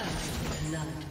First blood.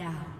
Down.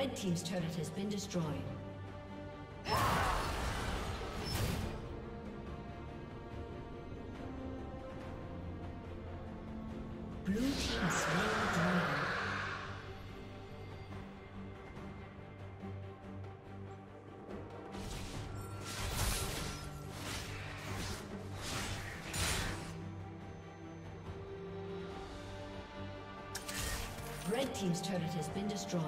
Red Team's turret has been destroyed. Blue Team slain. Red Team's turret has been destroyed.